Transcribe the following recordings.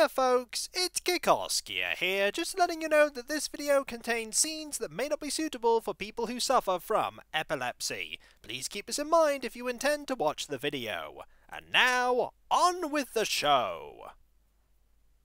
Hiya folks, it's Kikoskia here, just letting you know that this video contains scenes that may not be suitable for people who suffer from epilepsy. Please keep this in mind if you intend to watch the video. And now, on with the show!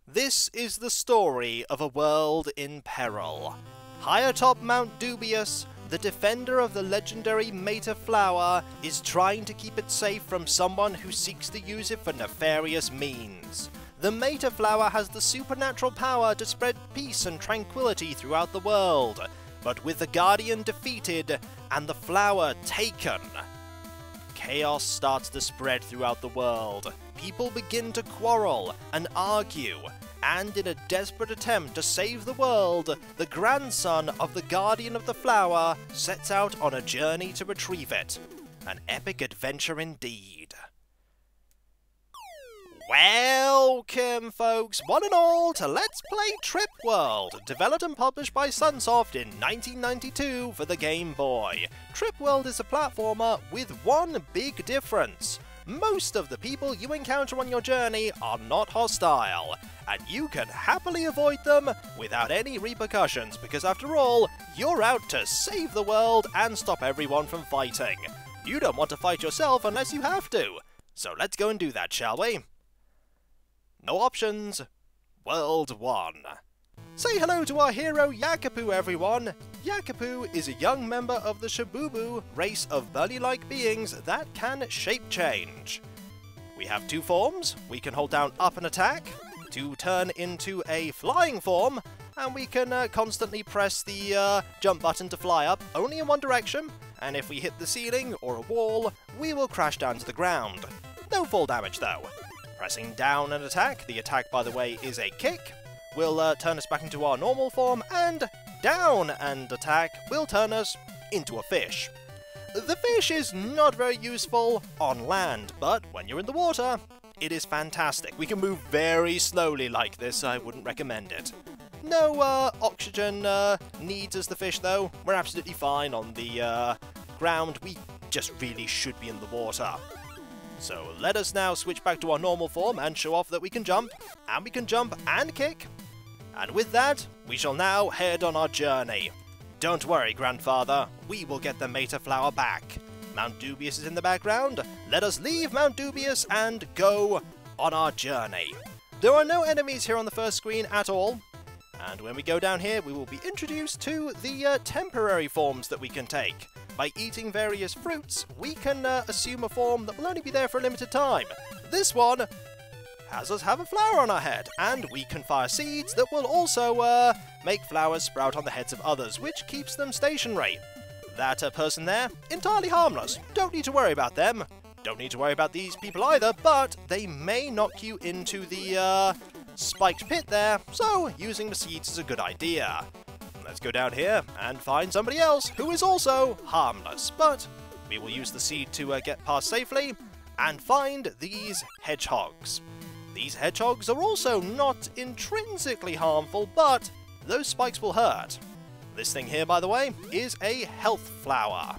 This is the story of a world in peril. High atop Mount Dubious, the defender of the legendary Maita Flower is trying to keep it safe from someone who seeks to use it for nefarious means. The Maita Flower has the supernatural power to spread peace and tranquility throughout the world, but with the Guardian defeated and the flower taken, chaos starts to spread throughout the world. People begin to quarrel and argue, and in a desperate attempt to save the world, the grandson of the Guardian of the Flower sets out on a journey to retrieve it. An epic adventure indeed. Welcome, folks, one and all, to Let's Play Trip World, developed and published by Sunsoft in 1992 for the Game Boy. Trip World is a platformer with one big difference. Most of the people you encounter on your journey are not hostile, and you can happily avoid them without any repercussions because, after all, you're out to save the world and stop everyone from fighting. You don't want to fight yourself unless you have to. So let's go and do that, shall we? No options. World 1. Say hello to our hero Yakopoo, everyone! Yakopoo is a young member of the Shabubu race of bunny-like beings that can shape change. We have two forms. We can hold down up and attack to turn into a flying form, and we can uh, constantly press the uh, jump button to fly up, only in one direction, and if we hit the ceiling or a wall, we will crash down to the ground. No fall damage though. Pressing down and attack, the attack by the way is a kick, will uh, turn us back into our normal form, and down and attack will turn us into a fish. The fish is not very useful on land, but when you're in the water, it is fantastic. We can move very slowly like this, I wouldn't recommend it. No uh, oxygen uh, needs as the fish though, we're absolutely fine on the uh, ground, we just really should be in the water. So let us now switch back to our normal form and show off that we can jump, and we can jump and kick. And with that, we shall now head on our journey. Don't worry, Grandfather, we will get the Maita Flower back. Mount Dubious is in the background. Let us leave Mount Dubious and go on our journey. There are no enemies here on the first screen at all. And when we go down here, we will be introduced to the uh, temporary forms that we can take. By eating various fruits, we can uh, assume a form that will only be there for a limited time. This one has us have a flower on our head, and we can fire seeds that will also uh, make flowers sprout on the heads of others, which keeps them stationary. That uh, person there, entirely harmless. Don't need to worry about them. Don't need to worry about these people either, but they may knock you into the uh, spiked pit there, so using the seeds is a good idea. Let's go down here and find somebody else who is also harmless, but we will use the seed to uh, get past safely and find these hedgehogs. These hedgehogs are also not intrinsically harmful, but those spikes will hurt. This thing here, by the way, is a health flower.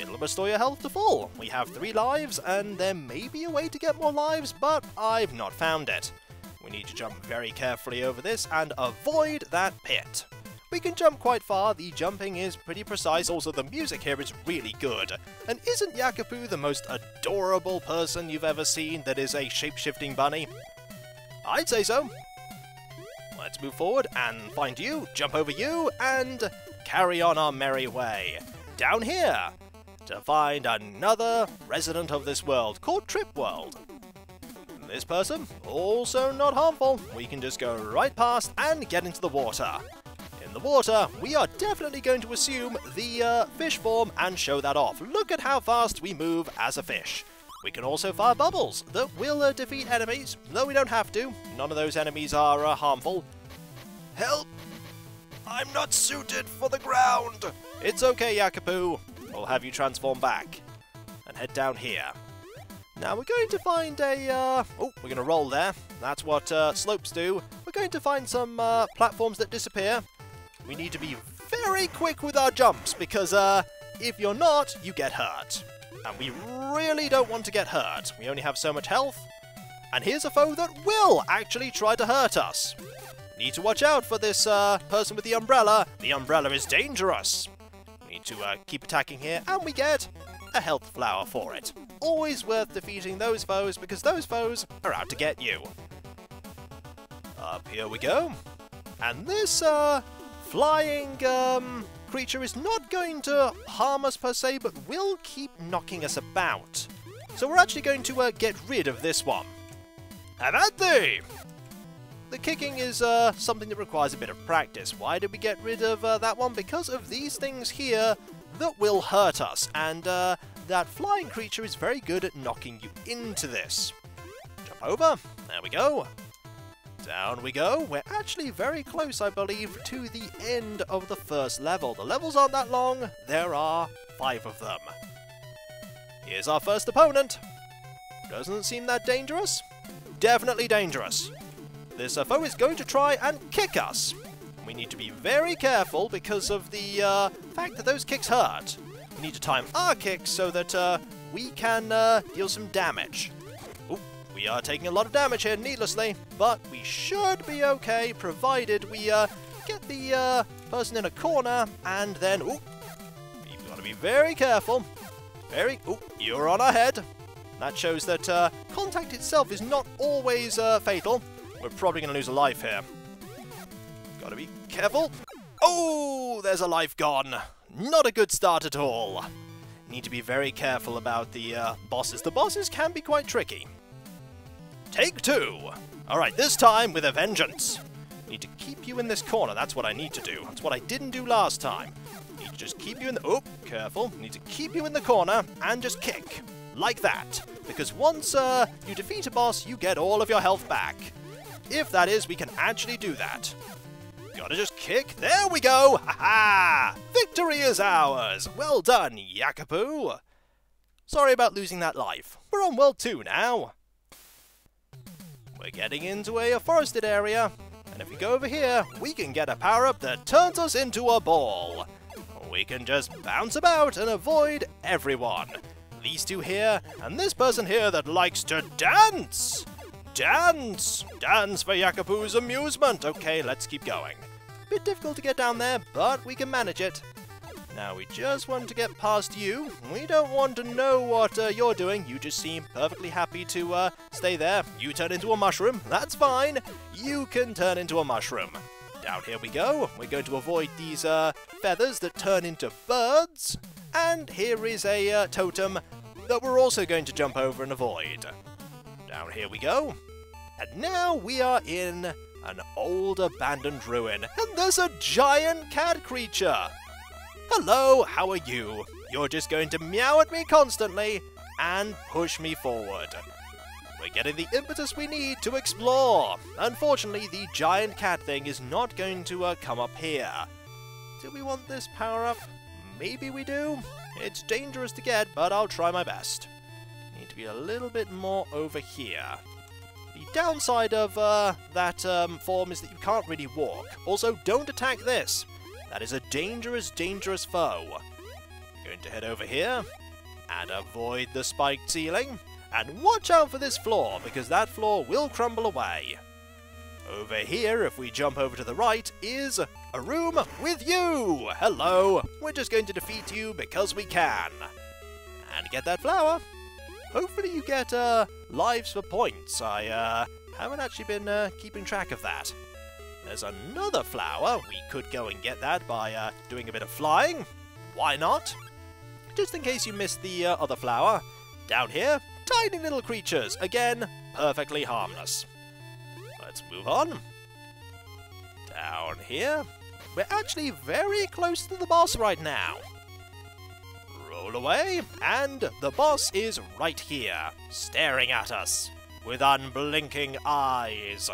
It'll restore your health to full. We have three lives, and there may be a way to get more lives, but I've not found it. We need to jump very carefully over this and avoid that pit. We can jump quite far, the jumping is pretty precise, also the music here is really good. And isn't Yakopoo the most adorable person you've ever seen that is a shape-shifting bunny? I'd say so. Let's move forward and find you, jump over you, and carry on our merry way. Down here, to find another resident of this world called Trip World. This person, also not harmful. We can just go right past and get into the water in the water, we are definitely going to assume the uh, fish form and show that off. Look at how fast we move as a fish. We can also fire bubbles that will uh, defeat enemies, though we don't have to. None of those enemies are uh, harmful. Help! I'm not suited for the ground! It's okay, Yakopoo. We'll have you transform back. And head down here. Now we're going to find a, uh, oh, we're going to roll there. That's what uh, slopes do. We're going to find some uh, platforms that disappear. We need to be very quick with our jumps, because uh, if you're not, you get hurt. And we really don't want to get hurt. We only have so much health. And here's a foe that will actually try to hurt us. Need to watch out for this uh, person with the umbrella. The umbrella is dangerous. We need to uh, keep attacking here, and we get a health flower for it. Always worth defeating those foes, because those foes are out to get you. Up here we go. And this uh, flying um, creature is not going to harm us per se, but will keep knocking us about. So we're actually going to uh, get rid of this one. Have at thee! The kicking is uh, something that requires a bit of practice. Why did we get rid of uh, that one? Because of these things here that will hurt us, and uh, that flying creature is very good at knocking you into this. Jump over, there we go. Down we go. We're actually very close, I believe, to the end of the first level. The levels aren't that long, there are five of them. Here's our first opponent. Doesn't seem that dangerous definitely dangerous. This foe is going to try and kick us. We need to be very careful because of the uh, fact that those kicks hurt. We need to time our kicks so that uh, we can uh, deal some damage. We are taking a lot of damage here needlessly, but we should be okay provided we uh, get the uh, person in a corner and then... Ooh, we've got to be very careful. Very... Ooh, you're on our head. That shows that uh, contact itself is not always uh, fatal. We're probably going to lose a life here. Gotta be careful. Oh, there's a life gone. Not a good start at all. Need to be very careful about the uh, bosses. The bosses can be quite tricky. Take two. Alright, this time with a vengeance. Need to keep you in this corner. That's what I need to do. That's what I didn't do last time. Need to just keep you in the... Oh, careful. Need to keep you in the corner and just kick like that, because once uh, you defeat a boss, you get all of your health back. If that is, we can actually do that. Gotta just kick. There we go! Ha ha! Victory is ours! Well done, Yakopoo! Sorry about losing that life. We're on World 2 now. We're getting into a, forested area, and if we go over here, we can get a power-up that turns us into a ball. We can just bounce about and avoid everyone these two here, and this person here that likes to dance! Dance! Dance for Yakopoo's amusement! Okay, let's keep going. Bit difficult to get down there, but we can manage it. Now, we just want to get past you. We don't want to know what uh, you're doing. You just seem perfectly happy to uh, stay there. You turn into a mushroom. That's fine. You can turn into a mushroom. Down here we go. We're going to avoid these uh, feathers that turn into birds. And here is a uh, totem that we're also going to jump over and avoid. Down here we go. And now we are in an old abandoned ruin, and there's a giant cat creature. Hello, how are you? You're just going to meow at me constantly and push me forward. We're getting the impetus we need to explore. Unfortunately, the giant cat thing is not going to uh, come up here. Do we want this power up? Maybe we do. It's dangerous to get, but I'll try my best. Need to be a little bit more over here. The downside of uh, that um, form is that you can't really walk. Also, don't attack this. That is a dangerous, dangerous foe. Going to head over here and avoid the spiked ceiling. And watch out for this floor, because that floor will crumble away. Over here, if we jump over to the right, is a room with you! Hello! We're just going to defeat you because we can. And get that flower. Hopefully you get, uh, lives for points. I, uh, haven't actually been, uh, keeping track of that. There's another flower. We could go and get that by, uh, doing a bit of flying. Why not? Just in case you missed the uh, other flower. Down here, tiny little creatures. Again, perfectly harmless. Let's move on. Down here. We're actually very close to the boss right now. Roll away, and the boss is right here, staring at us, with unblinking eyes.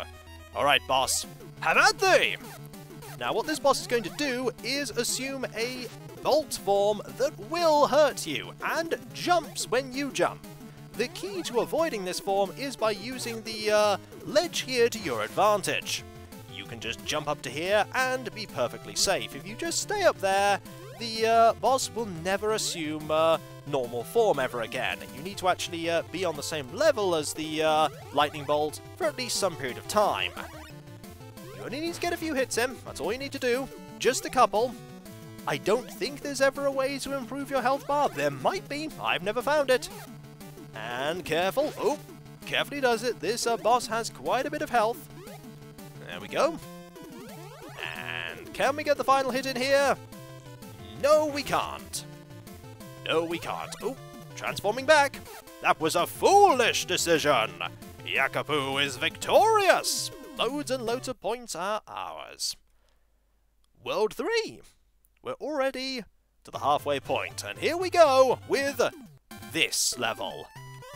Alright, boss, have at thee! Now, what this boss is going to do is assume a bolt form that will hurt you, and jumps when you jump. The key to avoiding this form is by using the uh, ledge here to your advantage. You can just jump up to here and be perfectly safe. If you just stay up there, the uh, boss will never assume uh, normal form ever again. You need to actually uh, be on the same level as the uh, lightning bolt for at least some period of time. You only need to get a few hits in, that's all you need to do. Just a couple. I don't think there's ever a way to improve your health bar. There might be, I've never found it. And careful, oh, carefully does it. This uh, boss has quite a bit of health. There we go. And can we get the final hit in here? No, we can't. No, we can't. Oh, transforming back. That was a foolish decision. Yakopoo is victorious. Loads and loads of points are ours. World 3. We're already to the halfway point, and here we go with this level.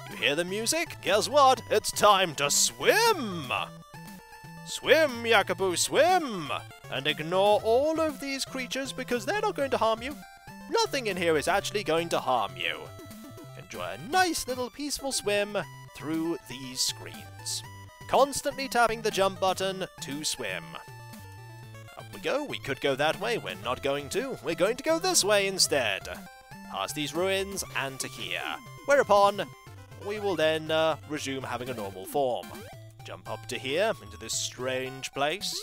You hear the music? Guess what? It's time to swim! Swim, Yakopoo, swim! And ignore all of these creatures because they're not going to harm you. Nothing in here is actually going to harm you. Enjoy a nice little peaceful swim through these screens. Constantly tapping the jump button to swim. Up we go, we could go that way, we're not going to. We're going to go this way instead. Past these ruins and to here. Whereupon, we will then uh, resume having a normal form. Jump up to here, into this strange place,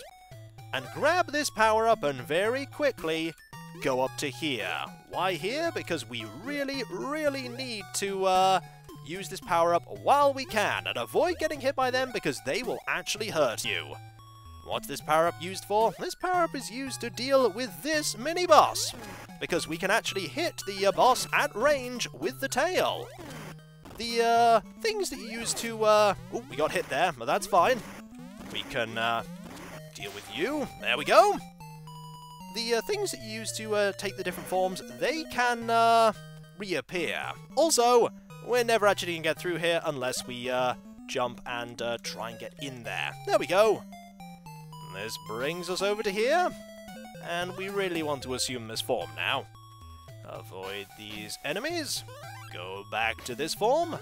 and grab this power-up and very quickly go up to here. Why here? Because we really, really need to uh, use this power-up while we can, and avoid getting hit by them because they will actually hurt you. What's this power-up used for? This power-up is used to deal with this mini-boss, because we can actually hit the uh, boss at range with the tail the uh, things that you use to, uh... We got hit there, but that's fine. We can uh, deal with you. There we go. The uh, things that you use to uh, take the different forms, they can uh, reappear. Also, we're never actually going to get through here unless we uh, jump and uh, try and get in there. There we go. This brings us over to here. And we really want to assume this form now. Avoid these enemies. Go back to this form,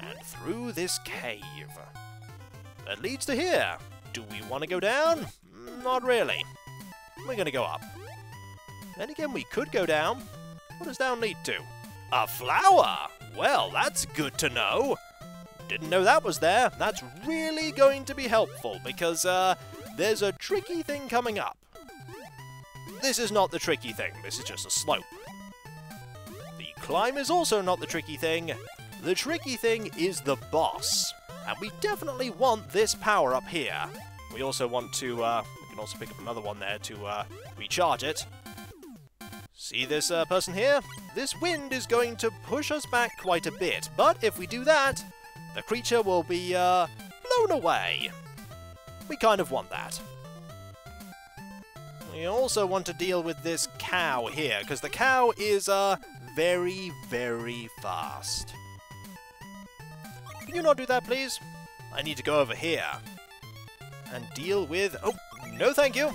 and through this cave. That leads to here. Do we want to go down? Not really. We're going to go up. Then again, we could go down. What does down lead to? A flower! Well, that's good to know. Didn't know that was there. That's really going to be helpful because uh, there's a tricky thing coming up. This is not the tricky thing, this is just a slope. Climb is also not the tricky thing. The tricky thing is the boss. And we definitely want this power up here. We also want to, uh, we can also pick up another one there to uh, recharge it. See this uh, person here? This wind is going to push us back quite a bit, but if we do that, the creature will be uh, blown away. We kind of want that. We also want to deal with this cow here, because the cow is uh, very, very fast. Can you not do that, please? I need to go over here. And deal with... Oh, no thank you!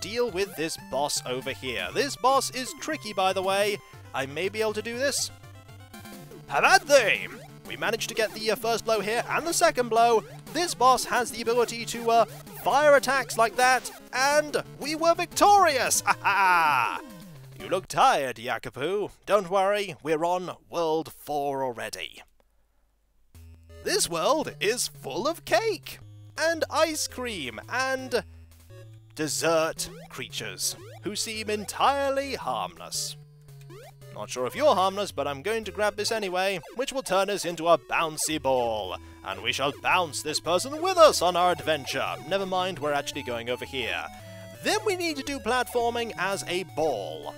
Deal with this boss over here. This boss is tricky, by the way. I may be able to do this. Have at thee! We managed to get the uh, first blow here and the second blow. This boss has the ability to uh, fire attacks like that, and we were victorious! Ha! You look tired, Yakopoo. Don't worry, we're on World 4 already. This world is full of cake, and ice cream, and dessert creatures, who seem entirely harmless. Not sure if you're harmless, but I'm going to grab this anyway, which will turn us into a bouncy ball, and we shall bounce this person with us on our adventure. Never mind, we're actually going over here. Then we need to do platforming as a ball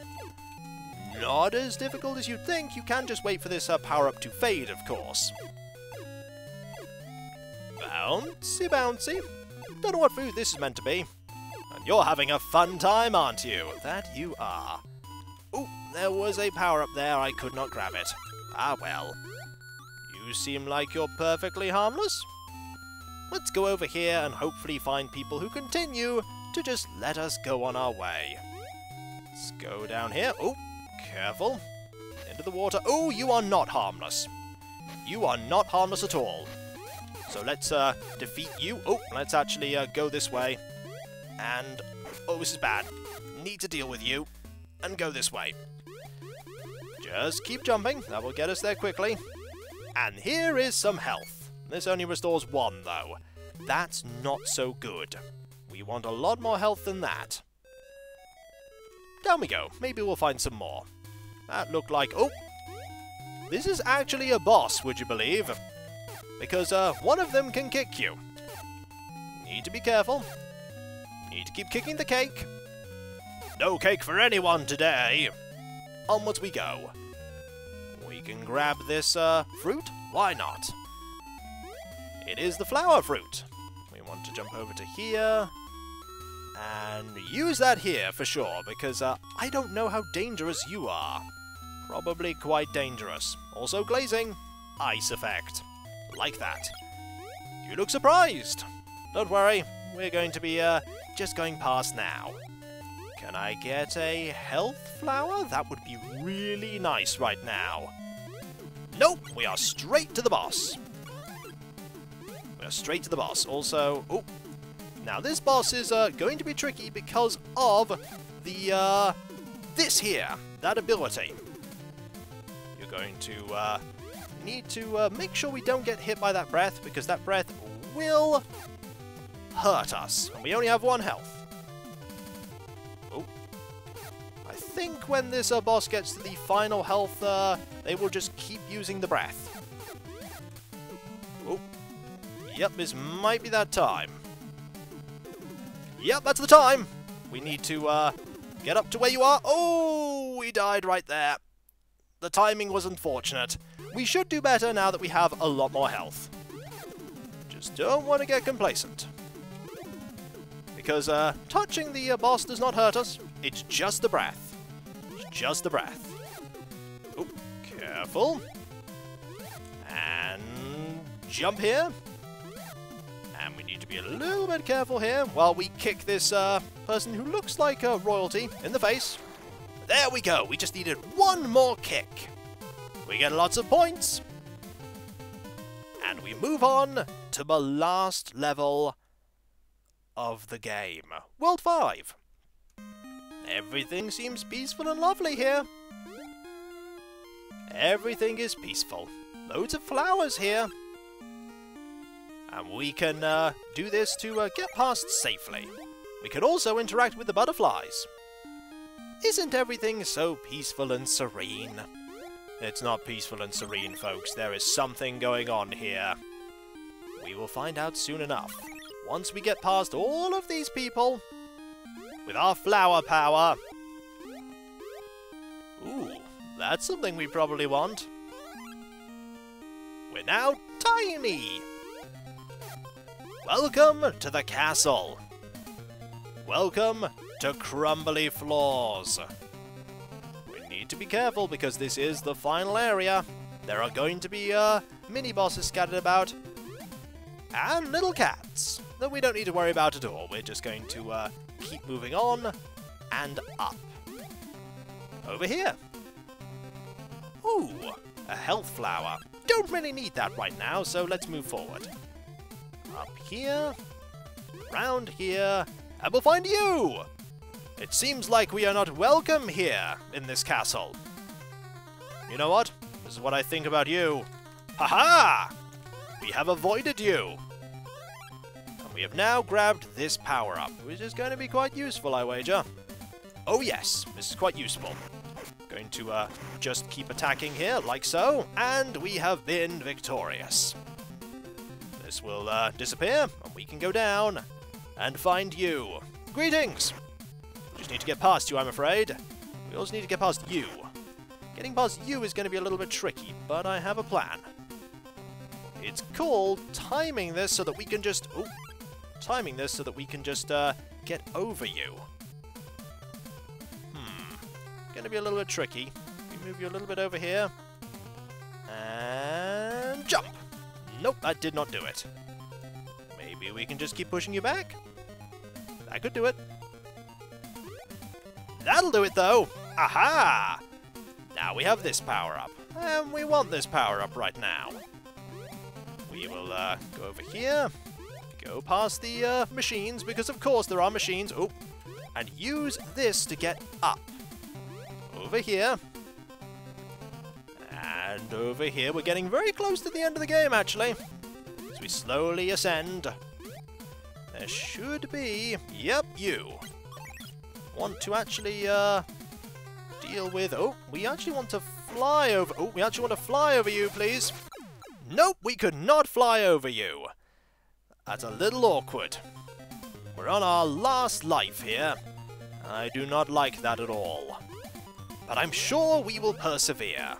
not as difficult as you'd think. You can just wait for this uh, power-up to fade, of course. Bouncy, bouncy. Don't know what food this is meant to be. And you're having a fun time, aren't you? That you are. Oh, there was a power-up there. I could not grab it. Ah, well. You seem like you're perfectly harmless. Let's go over here and hopefully find people who continue to just let us go on our way. Let's go down here. Oh, Careful. Into the water. Oh, you are not harmless. You are not harmless at all. So let's uh, defeat you. Oh, let's actually uh, go this way. And... Oh, this is bad. Need to deal with you. And go this way. Just keep jumping, that will get us there quickly. And here is some health. This only restores one, though. That's not so good. We want a lot more health than that. Down we go. Maybe we'll find some more. That looked like... Oh! This is actually a boss, would you believe? Because uh, one of them can kick you. Need to be careful. Need to keep kicking the cake. No cake for anyone today. Onwards we go. We can grab this uh, fruit. Why not? It is the flower fruit. We want to jump over to here and use that here for sure, because uh, I don't know how dangerous you are. Probably quite dangerous. Also glazing. Ice effect. Like that. You look surprised. Don't worry, we're going to be uh, just going past now. Can I get a health flower? That would be really nice right now. Nope, we are straight to the boss. We're straight to the boss. Also, oh, now this boss is uh, going to be tricky because of the, uh, this here, that ability. You're going to uh, need to uh, make sure we don't get hit by that breath because that breath will hurt us. And we only have one health. Think when this uh, boss gets to the final health, uh, they will just keep using the breath. Oh. Yep, this might be that time. Yep, that's the time. We need to uh, get up to where you are. Oh, we died right there. The timing was unfortunate. We should do better now that we have a lot more health. Just don't want to get complacent. Because uh, touching the uh, boss does not hurt us. It's just the breath. Just the breath. Oh, careful. And jump here. And we need to be a little bit careful here while we kick this uh, person who looks like a royalty in the face. There we go. We just needed one more kick. We get lots of points. And we move on to the last level of the game. World 5. Everything seems peaceful and lovely here. Everything is peaceful. Loads of flowers here. And we can uh, do this to uh, get past safely. We can also interact with the butterflies. Isn't everything so peaceful and serene? It's not peaceful and serene, folks. There is something going on here. We will find out soon enough. Once we get past all of these people, with our flower power. Ooh, that's something we probably want. We're now tiny! Welcome to the castle. Welcome to crumbly floors. We need to be careful because this is the final area. There are going to be uh, mini-bosses scattered about. And little cats that we don't need to worry about at all. We're just going to uh, keep moving on and up. Over here. Ooh, a health flower. Don't really need that right now, so let's move forward. Up here, round here, and we'll find you! It seems like we are not welcome here in this castle. You know what? This is what I think about you. Ha ha! We have avoided you. We have now grabbed this power-up, which is going to be quite useful, I wager. Oh yes, this is quite useful. Going to uh, just keep attacking here, like so, and we have been victorious. This will uh, disappear, and we can go down and find you. Greetings! Just need to get past you, I'm afraid. We also need to get past you. Getting past you is going to be a little bit tricky, but I have a plan. It's called timing this so that we can just... timing this so that we can just uh, get over you. Hmm. To be a little bit tricky. We move you a little bit over here. And jump! Nope, that did not do it. Maybe we can just keep pushing you back? That could do it. That'll do it, though! Aha! Now we have this power-up. And we want this power-up right now. We will uh, go over here, go past the uh, machines, because of course there are machines. Oh, and use this to get up. over here. And over here. We're getting very close to the end of the game, actually. As we slowly ascend. There should be... Yep, you. Want to actually, uh... Deal with... Oh, we actually want to fly over... Oh, we actually want to fly over you, please. Nope, we could not fly over you. That's a little awkward. We're on our last life here. I do not like that at all. But I'm sure we will persevere.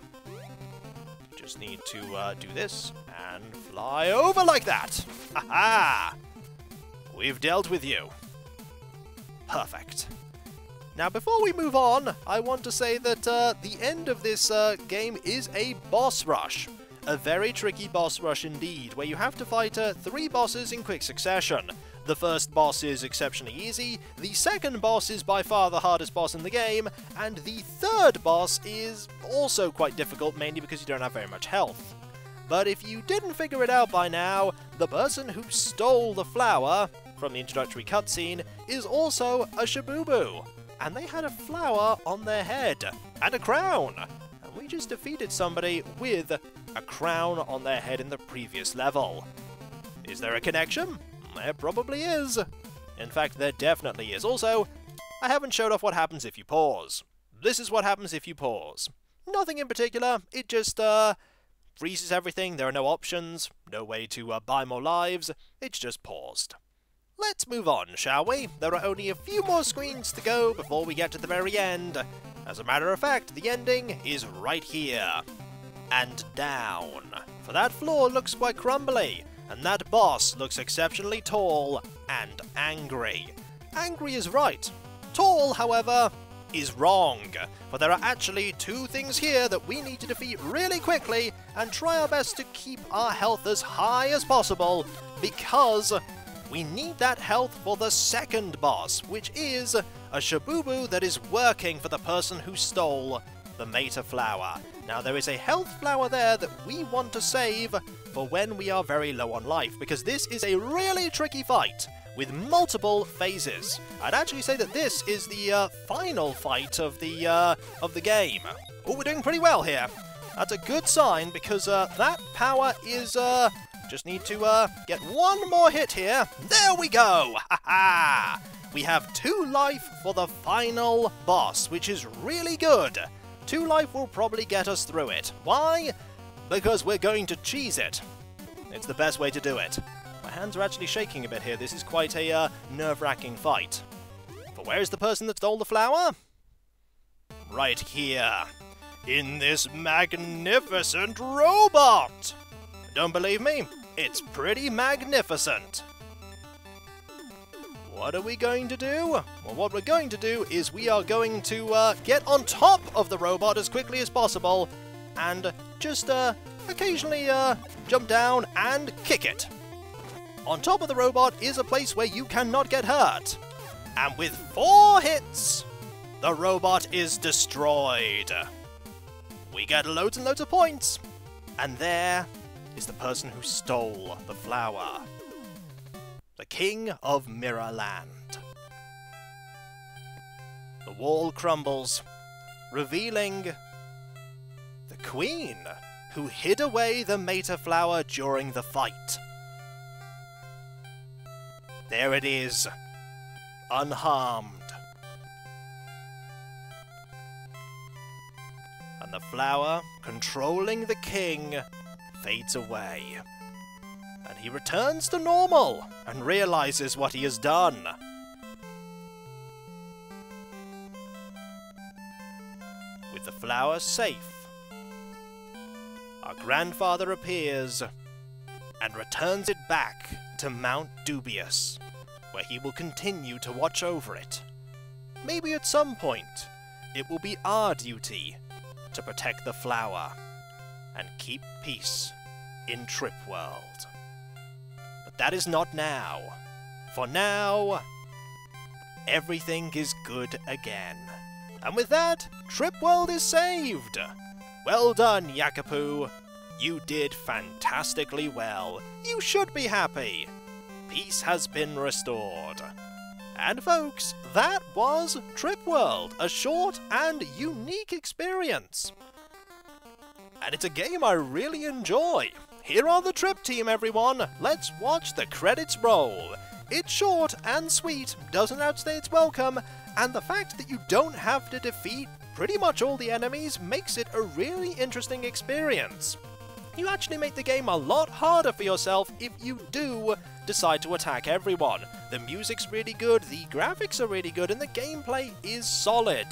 Just need to uh, do this and fly over like that. Ha ha! We've dealt with you. Perfect. Now, before we move on, I want to say that uh, the end of this uh, game is a boss rush. A very tricky boss rush indeed, where you have to fight uh, three bosses in quick succession. The first boss is exceptionally easy, the second boss is by far the hardest boss in the game, and the third boss is also quite difficult, mainly because you don't have very much health. But if you didn't figure it out by now, the person who stole the flower from the introductory cutscene is also a Shabubu. And they had a flower on their head, and a crown. And we just defeated somebody with a crown on their head in the previous level. Is there a connection? There probably is. In fact, there definitely is. Also, I haven't showed off what happens if you pause. This is what happens if you pause. Nothing in particular, it just, uh, freezes everything, there are no options, no way to uh, buy more lives, it's just paused. Let's move on, shall we? There are only a few more screens to go before we get to the very end. As a matter of fact, the ending is right here. And down. For that floor looks quite crumbly, and that boss looks exceptionally tall and angry. Angry is right. Tall, however, is wrong, for there are actually two things here that we need to defeat really quickly and try our best to keep our health as high as possible, because we need that health for the second boss, which is a Shabubu that is working for the person who stole the Maita Flower. Now there is a health flower there that we want to save for when we are very low on life, because this is a really tricky fight with multiple phases. I'd actually say that this is the uh, final fight of the uh, of the game. Oh, we're doing pretty well here. That's a good sign because uh, that power is uh, just need to uh, get one more hit here. There we go! Ha ha! We have two life for the final boss, which is really good. Two life will probably get us through it. Why? Because we're going to cheese it. It's the best way to do it. My hands are actually shaking a bit here. This is quite a uh, nerve-wracking fight. But where's the person that stole the flower? Right here. In this magnificent robot! Don't believe me? It's pretty magnificent. What are we going to do? Well, what we're going to do is we are going to uh, get on top of the robot as quickly as possible and just uh, occasionally uh, jump down and kick it. On top of the robot is a place where you cannot get hurt. And with four hits, the robot is destroyed. We get loads and loads of points. And there is the person who stole the flower. The King of Mirrorland. The wall crumbles, revealing the Queen, who hid away the Maita Flower during the fight. There it is, unharmed. And the flower, controlling the king, fades away. And he returns to normal and realizes what he has done. With the flower safe, our grandfather appears and returns it back to Mount Dubious, where he will continue to watch over it. Maybe at some point, it will be our duty to protect the flower and keep peace in Trip World. That is not now. For now, everything is good again. And with that, Trip World is saved! Well done, Yakopoo! You did fantastically well. You should be happy. Peace has been restored. And folks, that was Trip World, a short and unique experience. And it's a game I really enjoy. Here are the Trip team, everyone. Let's watch the credits roll. It's short and sweet, doesn't outstay its welcome, and the fact that you don't have to defeat pretty much all the enemies makes it a really interesting experience. You actually make the game a lot harder for yourself if you do decide to attack everyone. The music's really good, the graphics are really good, and the gameplay is solid.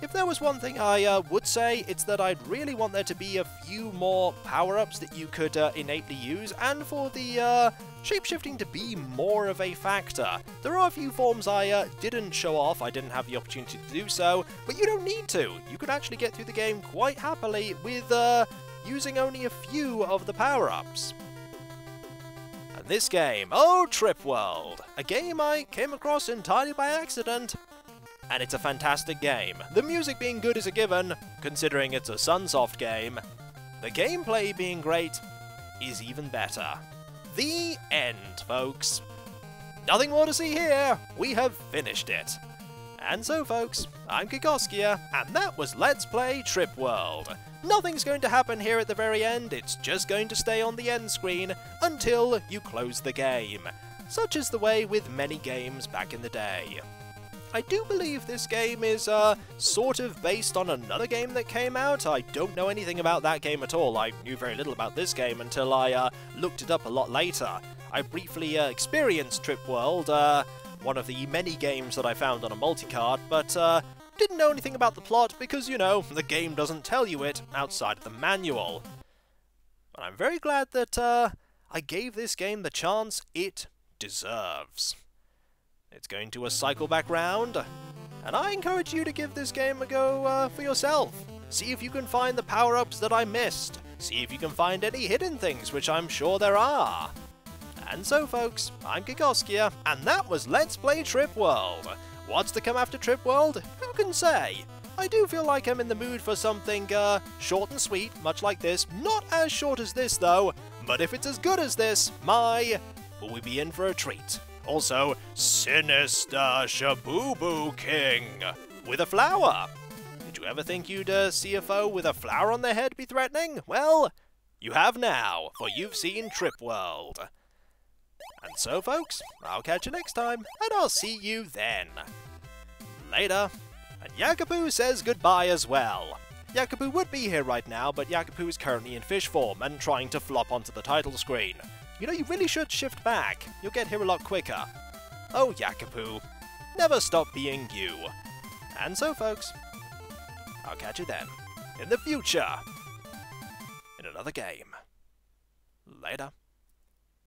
If there was one thing I uh, would say, it's that I'd really want there to be a few more power-ups that you could uh, innately use, and for the uh, shapeshifting to be more of a factor. There are a few forms I uh, didn't show off, I didn't have the opportunity to do so, but you don't need to. You could actually get through the game quite happily with uh, using only a few of the power-ups. And this game, oh Trip World, a game I came across entirely by accident, and it's a fantastic game. The music being good is a given, considering it's a Sunsoft game. The gameplay being great is even better. The end, folks. Nothing more to see here, we have finished it. And so folks, I'm Kikoskia, and that was Let's Play Trip World. Nothing's going to happen here at the very end, it's just going to stay on the end screen until you close the game. Such is the way with many games back in the day. I do believe this game is uh, sort of based on another game that came out. I don't know anything about that game at all. I knew very little about this game until I uh, looked it up a lot later. I briefly uh, experienced Trip World, uh, one of the many games that I found on a multicard, but uh, didn't know anything about the plot because, you know, the game doesn't tell you it outside of the manual. But I'm very glad that uh, I gave this game the chance it deserves. It's going to a cycle back round, and I encourage you to give this game a go uh, for yourself. See if you can find the power-ups that I missed. See if you can find any hidden things, which I'm sure there are. And so, folks, I'm Kikoskia, and that was Let's Play Trip World. What's to come after Trip World? Who can say? I do feel like I'm in the mood for something, uh, short and sweet, much like this. Not as short as this, though, but if it's as good as this, my, will we be in for a treat. Also, Sinister Shabubu King with a flower. Did you ever think you'd uh, see a foe with a flower on their head be threatening? Well, you have now, for you've seen Trip World. And so, folks, I'll catch you next time, and I'll see you then. Later. And Yakopoo says goodbye as well. Yakopoo would be here right now, but Yakopoo is currently in fish form and trying to flop onto the title screen. You know, you really should shift back. You'll get here a lot quicker. Oh, Yakopoo, never stop being you. And so, folks, I'll catch you then, in the future, in another game. Later.